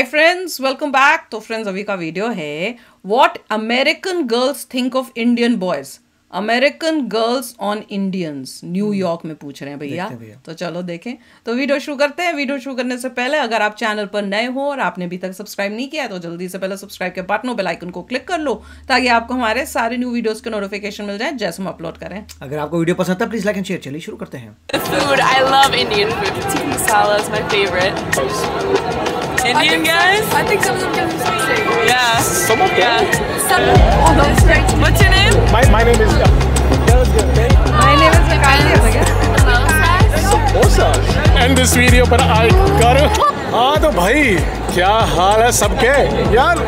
हाय friends welcome back तो friends अभी का वीडियो है what American girls think of Indian boys American girls on Indians New York में पूछ रहे हैं भैया। तो चलो देखें तो वीडियो शुरू करते हैं वीडियो शुरू करने से पहले अगर आप चैनल पर नए हो और आपने अभी तक सब्सक्राइब नहीं किया है तो जल्दी से पहले सब्सक्राइब के बटन बेल आइकन को क्लिक कर लो ताकि आपको हमारे सारे न्यू वीडियोस के नोटिफिकेशन मिल जाए जैसे हम अपलोड करें अगर आपको वीडियो पसंद था प्लीज़ लाइक एंड शेयर चलिए शुरू करते हैं Indian. Tikka masala is my favorite. Indian guys? I think some of them disgusting. Yeah. Some of them. Yeah. Some of those very What's your name? My, my name is uh, Samosas. And this video पर I कर हाँ तो भाई क्या हाल है सबके? यार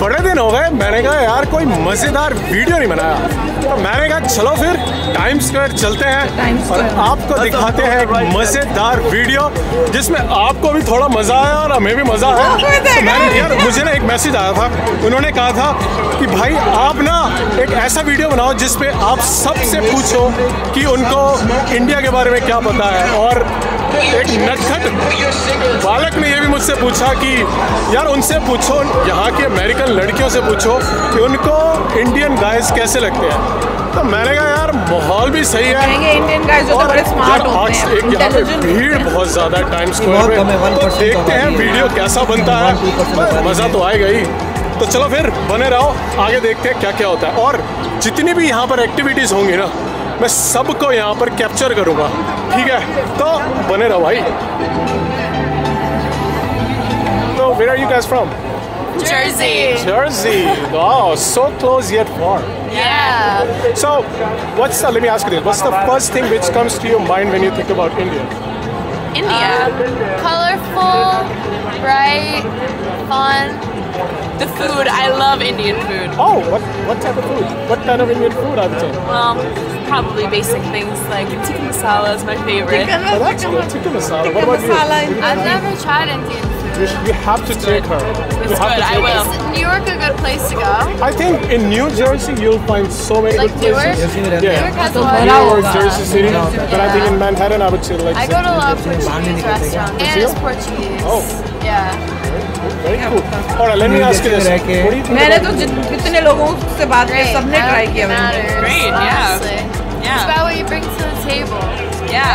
बड़े दिन हो गए। मैंने कहा यार कोई मज़ेदार वीडियो नहीं बनाया। तो मैंने कहा चलो फिर टाइम स्क्वायर चलते हैं। और आपको दिखाते हैं एक मज़ेदार वीडियो जिसमें आपको भी थोड़ा मज़ा आया और हमें भी मज़ा आया। तो मैंने यार मुझे ना एक मैसेज आया था। उन्होंने कहा था कि भाई आप ना एक ऐसा वीडियो बनाओ जिसपे आप सबसे पूछो कि उनको इंडिया के बारे में क्या पता है। और एक नटखट मुझसे पूछा कि यार उनसे पूछो यहाँ की अमेरिकन लड़कियों से पूछो कि उनको इंडियन गाइस कैसे लगते हैं? तो मैंने कहा यार माहौल भी सही है। इंडियन गाइस जो तो बड़े स्मार्ट होते हैं एक यहाँ पे भीड़ बहुत ज़्यादा है टाइम स्क्वायर में। तो देखते हैं वीडियो कैसा बनता है। मज़ा तो आएगा ही। तो चलो फिर बने रहो आगे देखते हैं क्या क्या होता है। और जितनी भी यहाँ पर एक्टिविटीज़ होंगी ना मैं सबको यहाँ पर कैप्चर करूँगा। ठीक है? तो बने रहो भाई। Where are you guys from? Jersey. Jersey. Wow, so close yet far. Yeah. So, what's the? Let me ask you this. What's the first thing which comes to your mind when you think about India? India. Um, colorful, bright, fun. The food. I love Indian food. Oh, what what type of food? What kind of Indian food I would say. Um, probably basic things like tikka masala is my favorite. Tikka, oh, masala. Tikka masala. Tikka what about masala you? I've never tried Indian food. You, sh- you have to take her. You It's have good, to I take will. her. Is New York a good place to go? I think in New Jersey you'll find so many Like good places. जैसे में रहते Yeah. हैं Newark has तो a lot बड़ा of. Or होगा। Jersey City. But I think in Manhattan I would say like. I go to a lot of बाहर नहीं Portuguese निकलते restaurants. क्या? And it's Portuguese. Oh. Yeah. Very cool. All right, let me New ask you this. Jersey में रह के- What do you think मैंने about- तो जित- जितने लोगों से बात की Great. सबने I don't ट्राई think किया it मैंने matters, Great, yeah. honestly. It's Yeah. about what you bring to the table. Yeah.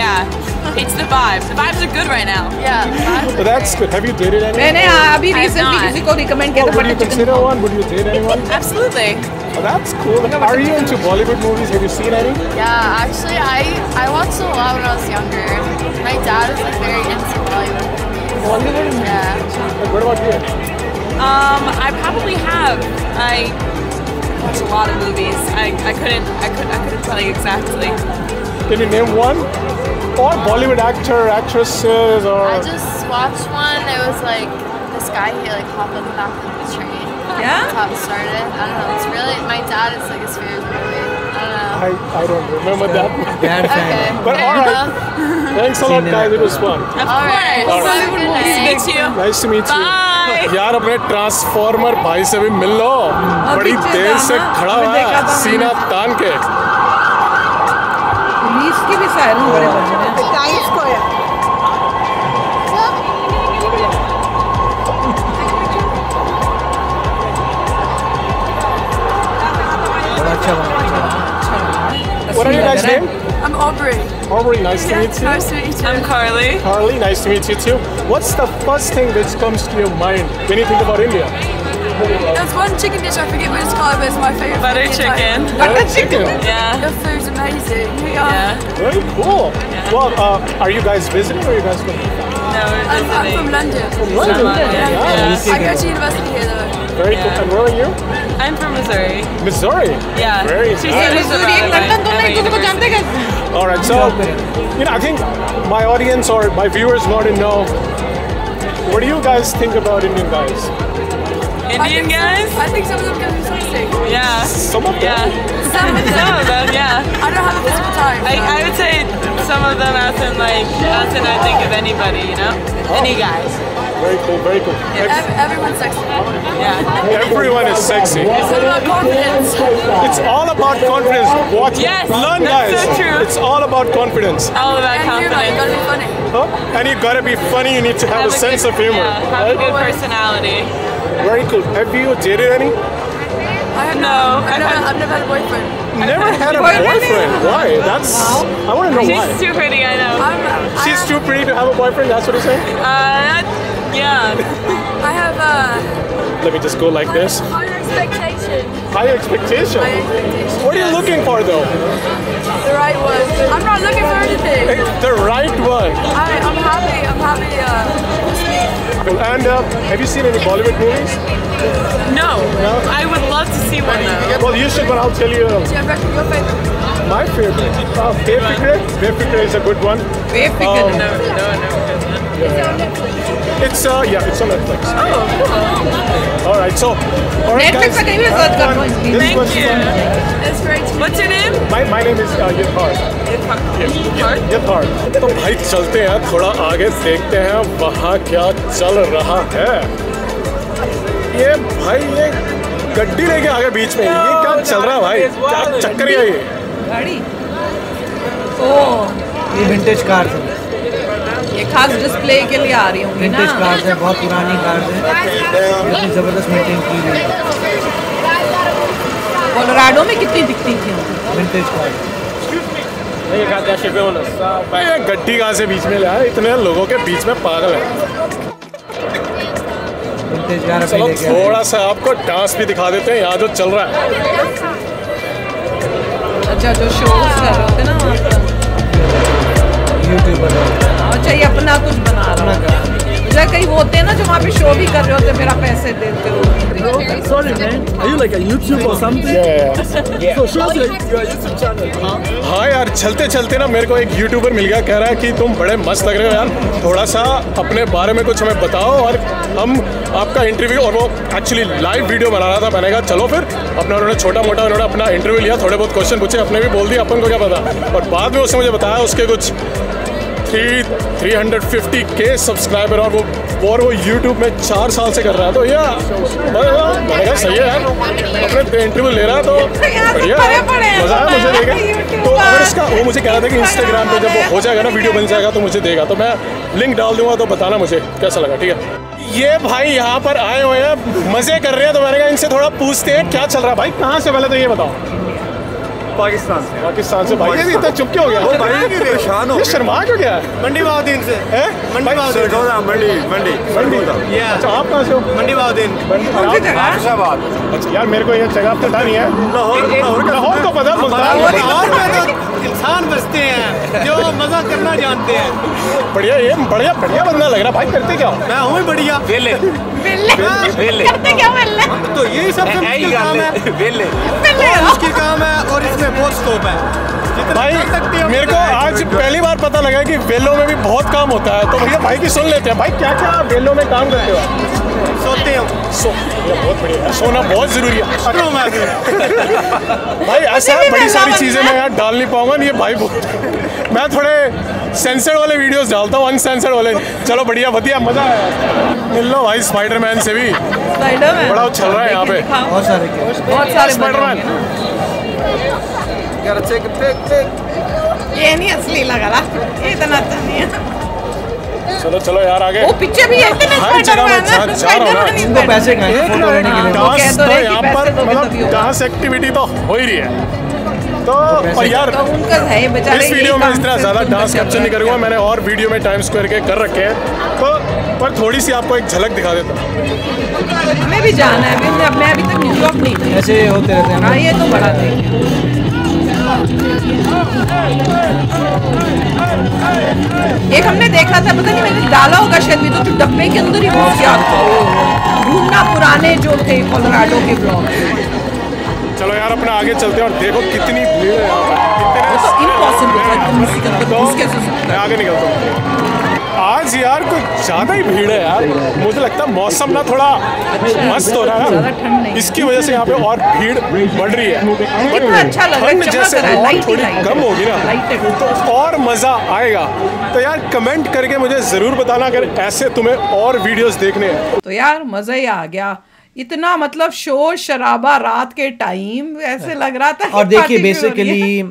Yeah. It's the vibes. The vibes are good right now. Yeah. Well, that's good. Have you dated anyone? मैंने अभी I have recently not. किसी को recommend किया Oh, था would you butter chicken consider one? Would you date anyone? Absolutely. Oh, that's cool. Are you into Bollywood movies? Have you seen any? Yeah, actually, I I watched a lot when I was younger. My dad is like very into Bollywood movies. Bollywood? Yeah. Like, what about you? Um, I probably have. I watch a lot of movies. I, I couldn't I could I couldn't tell you exactly. Can you name one? Or Bollywood actor, actresses, or I just watched one. It was like this guy he like hopped on the back of the train. Yeah? That's how it started. I don't know. It's really my dad is like his favorite movie. I don't know. I, I don't remember that. Bad Okay. fan But fair all right. enough. Thanks a lot, guys. It was fun. Of All right. course. Have a good Nice to night. meet you. Nice to meet you. Bye. यार अपने transformer भाई से भी मिल लो बड़ी पीछे देर था से ना, खड़ा अभी हुआ देखा था है मैंने। सीना तान के पुलिस की भी सायरन बड़े बजे हैं बड़ा अच्छा बना What are you guys' name? I'm Aubrey. Aubrey, nice to meet you. Nice to meet you. I'm Carly. Carly, nice to meet you too. What's the first thing which comes to your mind when you think about India? There's one chicken dish, I forget what it's called, but it's my favourite. Butter chicken. Butter chicken. Yeah. The food's amazing. Yeah. Very cool. Yeah. Well, uh, are you guys visiting or are you guys from? No, we're I'm, I'm from London. From London? London. Yeah. yeah. yeah. I go to university here though. Very cool. And where are you? I'm from Missouri. Missouri? Yeah. Very She's nice. Missouri. Alright, so, you know, I think my audience or my viewers want to know what do you guys think about Indian guys? Indian guys? I think some of them get disgusting. Yeah. Some of them. Yeah. Some of them. Some of them, yeah. I don't have a physical time. I, I would say some of them as in like as in I think of anybody, you know? Any guys. Very cool, very cool. Ev- everyone's sexy. Yeah. Everyone is sexy. It's all about confidence. It's all about confidence. Watch, Yes, learn, guys. so true. It's all about confidence. All about And humor, you gotta confidence. be funny. Huh? And you gotta be funny. You need to have, a, sense good, of humor. Yeah, have a good personality. Very cool. Have you dated any? I have No, I've I've never, had- I've never had a boyfriend. Never had a Boyfriend? boyfriend. Why? That's. I want to know She's why. too pretty, I know. I'm, I She's have, too pretty to have a boyfriend. That's what you're saying. Uh, yeah. I have uh, Let me just go like this. higher expectations. High expectation. High expectations. What are you looking for, though? The right one. I'm not looking for anything. The right one. I, I'm happy. I'm happy. Uh, Wonderful. And uh, have you seen any Bollywood movies? No. no. I would love to see one though. Well, you should, but I'll tell you. Um, my favorite. Oh, uh, Befikre. Befikre is a good one. Befikre. Um, no, no, no. Yeah. It's uh, yeah, it's on Netflix. Oh, cool. All right, so all right, Netflix guys. भी search कर लो This Thank was you. fun. It's great What's your name? My, my name is uh, Yithar. Yithar? तो भाई चलते हैं थोड़ा आगे देखते हैं वहाँ क्या चल रहा है ये भाई ये गड्डी लेके आगे बीच में ये क्या चल रहा है भाई क्या चक्कर है ये गाड़ी ओ ये विंटेज कार्स है खास डिस्प्ले के लिए आ रही होंगी ना। विंटेज कार्स है बहुत पुरानी कार्स है ज़बरदस्त मेंटेन की हुई कोलोराडो में कितनी दिखती थी? विंटेज कार्स ये गड्डी कहाँ से बीच में लाया इतने लोगों के बीच में पागल है। कार चलो थोड़ा सा आपको डांस भी दिखा देते हैं यहाँ जो चल रहा है। अच्छा जो शोज़ कर रहे होते ना यूट्यूबर है अच्छा ये अपना कुछ बना रहा है मुझे कहीं वो होते हैं ना जो वहाँ पे शो भी कर रहे होते हैं मेरा पैसे देते हो Sorry, man. Are you like a YouTube or something? So shows like your YouTube channel. Huh? हाँ यार चलते चलते ना मेरे को एक यूट्यूबर मिल गया कह रहा है कि तुम बड़े मस्त लग रहे हो यार थोड़ा सा अपने बारे में कुछ हमें बताओ और हम आपका इंटरव्यू और वो एक्चुअली लाइव वीडियो बना रहा था मैंने कहा चलो फिर अपना उन्होंने छोटा मोटा उन्होंने अपना इंटरव्यू लिया थोड़े बहुत क्वेश्चन पूछे अपने भी बोल दिया अपन को क्या पता और बाद में उसने मुझे बताया उसके कुछ थ्री थ्री हंड्रेड फिफ्टी के सब्सक्राइबर और वो और वो यूट्यूब में चार साल से कर रहा है। तो या मैंने कहा सही है यार। अपने इंटरव्यू ले रहा है तो बढ़िया हैं। मज़ा आया मुझे देखे। तो अगर इसका वो मुझे कह रहा था कि इंस्टाग्राम पे जब वो हो जाएगा ना वीडियो बन जाएगा तो मुझे देगा। तो मैं लिंक डाल दूँगा तो बताना मुझे कैसा लगा ठीक है? ये भाई यहाँ पर आए हुए हैं मज़े कर रहे हैं तो मैंने कहा इनसे थोड़ा पूछते हैं क्या चल रहा है? भाई कहाँ से पहले तो ये बताओ। पाकिस्तान से। पाकिस्तान से भाई। ये इतना चुप क्यों हो गया। भाई परेशान हो ये शर्मा क्यों गया? मंडी बाउद्दीन से। है? मंडी सरगोदा मंडी? मंडी सरगोदा अच्छा आप कहाँ से हो? मंडी बाउद्दीन आप- अच्छा यार मेरे को ये जगह पता नहीं है। लाहौर लाहौर को पता मुल्तान लाहौर में तो इंसान बसते हैं जो मज़ा करना जानते हैं। बढ़िया ये बढ़िया बढ़िया बंदा लग रहा है। भाई करते क्या मैं हूँ बढ़िया। वेले करते क्या मिल तो यही सबसे मुश्किल काम है। वेले बहुत मुश्किल काम है और इसमें बहुत स्कोप है। भाई हो मेरे को आज पहली बार पता लगा कि वेलों में भी बहुत काम होता है। तो भैया भाई की सुन लेते हैं। भाई क्या क्या आप वेलों में काम करते हो सोते हो सो बहुत बढ़िया सोना बहुत ज़रूरी है। में आके। भाई ऐसा बड़ी सारी चीज़ें मैं यार डाल नहीं पाऊँगा ये भाई बहुत मैं थोड़े सेंसर्ड वाले वीडियोस डालता हूँ अनसेंसर्ड वाले। चलो बढ़िया बढ़िया मज़ा आया। मिल लो भाई स्पाइडरमैन से भी। स्पाइडरमैन बड़ा चल रहा है यहाँ पे। बहुत सारे बहुत सारे बन रहे स्पाइडरमैन हैं। ये नहीं असली लग रहा। ये इतना अच्छा नहीं है। चलो चलो यार आगे। वो पीछे भी है इतना हर जगह मैं स्पाइडरमैन जा- जा रहा हूँ इनको पैसे खाए फ़ोटो लेने के लिए। कह डांस तो तो यहाँ पर मतलब डांस एक्टिविटी तो हो ही रही है। तो और यार इस वीडियो में इतना ज़्यादा डांस कैप्चर नहीं करूँगा मैंने और वीडियो में टाइम स्क्वायर के कर रखे हैं। तो पर थोड़ी सी आपको एक झलक दिखा देता हूँ। हमें भी जाना है अभी मैं मैं अभी तक न्यूयॉर्क नहीं ऐसे होते रहते हैं हाँ ये तो बड़ा थी एक हमने देखा था पता नहीं मैंने डाला होगा शायद भी तो डब्बे के अंदर ही घुस गया था ढूंढना पुराने जो थे कोलोराडो के ब्लॉग यार अपना आगे चलते हैं और देखो कितनी भीड़ है तो अंदर तो मैं आगे निकलता हूँ। आज यार कुछ ज़्यादा ही भीड़ है यार। मुझे लगता है मौसम ना थोड़ा मस्त हो रहा है। इसकी वजह से यहाँ पे और भीड़ बढ़ रही है। बट अच्छा ठंड जैसे और थोड़ी कम होगी ना तो और मज़ा आएगा। तो यार कमेंट करके मुझे ज़रूर बताना अगर ऐसे तुम्हें और वीडियोस देखने हैं। तो यार मज़ा ही आ गया। इतना मतलब शोर शराबा रात के टाइम ऐसे लग रहा था और देखिए हो है। बेसिकली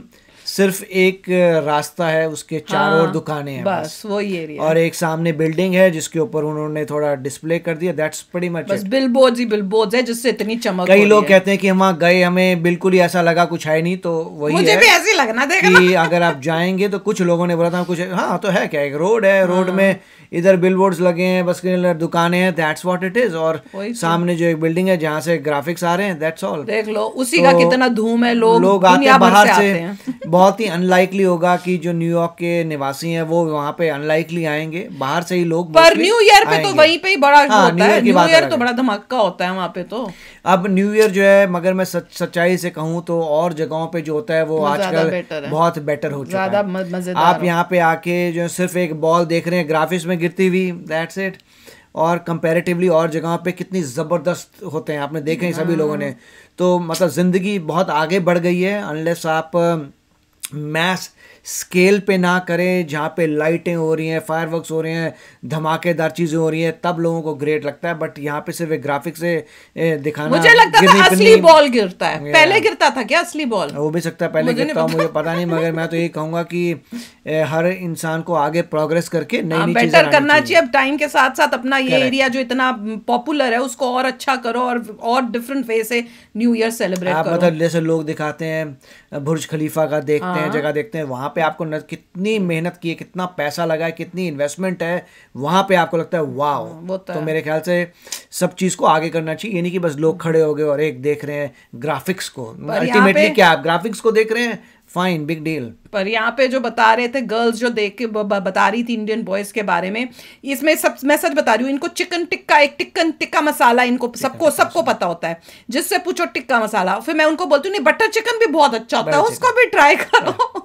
सिर्फ़ एक रास्ता है उसके चारों ओर हाँ, दुकानें हैं बस वही एरिया और एक सामने बिल्डिंग है जिसके ऊपर उन्होंने थोड़ा डिस्प्ले कर दिया। दैट्स प्रीटी मच बस बिल बोर्ड ही बिल बोर्ड है जिससे इतनी चमक कई लोग। कहते हैं कि हम वहाँ गए हमें बिल्कुल ही ऐसा लगा कुछ है नहीं तो वही मुझे भी ऐसे लगना कि अगर आप जाएँगे तो कुछ लोगों ने बोला था कुछ हाँ तो है क्या एक रोड है रोड हाँ। में इधर बिलबोर्ड्स लगे हैं बस के दुकानें हैं दैट्स व्हाट इट इज़ और तो। सामने जो एक बिल्डिंग है जहाँ से ग्राफिक्स आ रहे हैं दैट्स ऑल देख लो उसी का तो कितना धूम है लोग लोग आते हैं बाहर से बहुत ही अनलाइकली होगा कि जो न्यूयॉर्क के निवासी हैं वो वहाँ पे अनलाइकली आएँगे। बाहर से ही लोग पर न्यू ईयर पे तो वहीं पे ही बड़ा हाँ, होता है। न्यू ईयर तो बड़ा धमाका होता है वहाँ पे तो। अब न्यू ईयर जो है मगर मैं सच, सच्चाई से कहूँ तो और जगहों पे जो होता है वो वो आजकल बहुत बेटर हो चुका है। आप यहाँ पे आके जो सिर्फ़ एक बॉल देख रहे हैं ग्राफिक्स में गिरती हुई दैट्स इट और कंपैरेटिवली और जगहों पे कितनी ज़बरदस्त होते हैं। आपने देखे ही सभी लोगों ने। तो मतलब ज़िंदगी बहुत आगे बढ़ गई है अनलेस आप mass स्केल पे ना करें जहाँ पे लाइटें हो रही हैं फायरवर्क्स हो रहे हैं धमाकेदार चीज़ें हो रही हैं तब लोगों को ग्रेट लगता है बट यहाँ पे सिर्फ़ एक ग्राफिक्स से दिखाना मुझे लगता था असली बॉल गिरता है। पहले गिरता था क्या असली बॉल वो भी सकता है पहले मुझे गिरता हूँ मुझे पता नहीं मगर मैं तो यही कहूँगा कि हर इंसान को आगे प्रोग्रेस करके नई बेटर करना चाहिए। अब टाइम के साथ साथ अपना ये एरिया जो इतना पॉपुलर है उसको और अच्छा करो और और डिफरेंट वे से न्यू ईयर सेलिब्रेट आप मतलब जैसे लोग दिखाते हैं बुर्ज खलीफा का देखते हाँ। हैं। जगह देखते हैं वहाँ पे आपको न, कितनी मेहनत की है कितना पैसा लगा है कितनी इन्वेस्टमेंट है वहाँ पे आपको लगता है वाह तो तो है। मेरे ख्याल से सब चीज़ को आगे करना चाहिए। ये नहीं कि बस लोग खड़े हो गए और एक देख रहे हैं ग्राफिक्स को। अल्टीमेटली क्या आप ग्राफिक्स को देख रहे हैं? फाइन बिग डील पर यहाँ पे जो बता रहे थे गर्ल्स जो देख के बता रही थी इंडियन बॉयज़ के बारे में इसमें सब मैं सच बता रही हूँ इनको चिकन टिक्का एक टिक्कन टिक्का मसाला इनको सबको सबको पता होता है। जिससे पूछो टिक्का मसाला फिर मैं उनको बोलती हूँ नहीं बटर चिकन भी बहुत अच्छा होता है उसको भी ट्राई करो।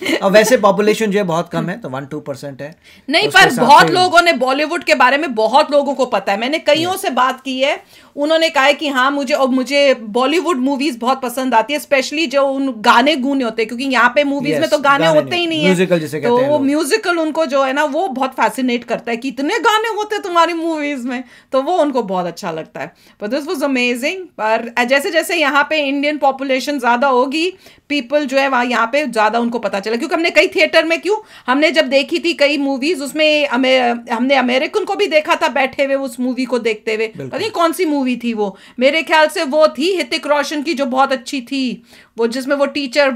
और वैसे पॉपुलेशन जो है बहुत कम है तो वन टू परसेंट है। नहीं पर बहुत लोगों ने बॉलीवुड के बारे में बहुत लोगों को पता है। मैंने कईयों से बात की है। उन्होंने कहा है कि हाँ मुझे और मुझे बॉलीवुड मूवीज़ बहुत पसंद आती है स्पेशली जो उन गाने गूने होते हैं क्योंकि यहाँ पे मूवीज़ Yes, में तो गाने गाने होते ही नहीं, है। musical जिसे तो कहते वो म्यूजिकल उनको जो है ना वो बहुत फैसिनेट करता है कि इतने गाने होते हैं तुम्हारी मूवीज़ में। तो वो उनको बहुत अच्छा लगता है। पर दिस वॉज़ अमेजिंग पर जैसे जैसे यहाँ पे इंडियन पॉपुलेशन ज़्यादा होगी पीपल जो है वहाँ यहाँ पे ज़्यादा उनको पता चला क्योंकि हमने कई थिएटर में क्यों हमने जब देखी थी कई मूवीज़ उसमें अमे, हमने अमेरिकन को भी देखा था बैठे हुए उस मूवी को देखते हुए। पता नहीं कौन सी मूवी थी वो? मेरे ख्याल से वो थी हितिक रोशन की जो बहुत अच्छी थी। वो जिसमें वो टीचर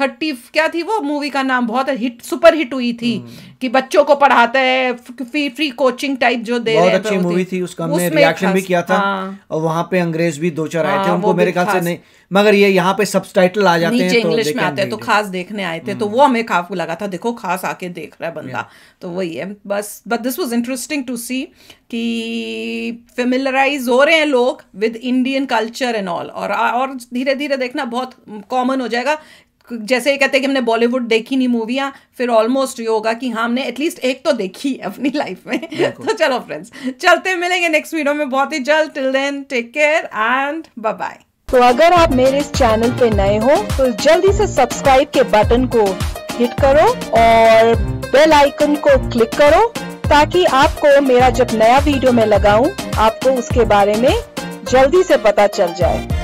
थर्टी क्या थी वो मूवी का नाम? बहुत हिट सुपर हिट हुई थी। कि बच्चों को पढ़ाता है फ्री फ्री कोचिंग टाइप जो दे बहुत अच्छी मूवी थी उसका हमने रिएक्शन भी किया था हाँ, और वहाँ पे अंग्रेज़ भी दो चार आए थे हाँ, उनको मेरे ख्याल से नहीं मगर ये यहाँ पे सबटाइटल आ जाते हैं तो इंग्लिश में आते हैं तो खास देखने आए थे तो वो हमें काफ़ी लगा था देखो खास आके देख रहा है बंदा। तो वही है बस but this was interesting to see कि फेमिलराइज हो रहे हैं लोग with Indian culture and all और और धीरे धीरे देखना बहुत कॉमन हो जाएगा। जैसे ये कहते हैं कि हमने बॉलीवुड देखी नहीं मूवियाँ फिर ऑलमोस्ट ये होगा कि हाँ हमने एटलीस्ट एक तो देखी है अपनी लाइफ में। तो चलो फ्रेंड्स चलते मिलेंगे नेक्स्ट वीडियो में। बहुत ही जल्द till then take care and bye bye तो अगर आप मेरे इस चैनल पे नए हो तो जल्दी से सब्सक्राइब के बटन को हिट करो और बेल आइकन को क्लिक करो ताकि आपको मेरा जब नया वीडियो मैं लगाऊँ आपको उसके बारे में जल्दी से पता चल जाए।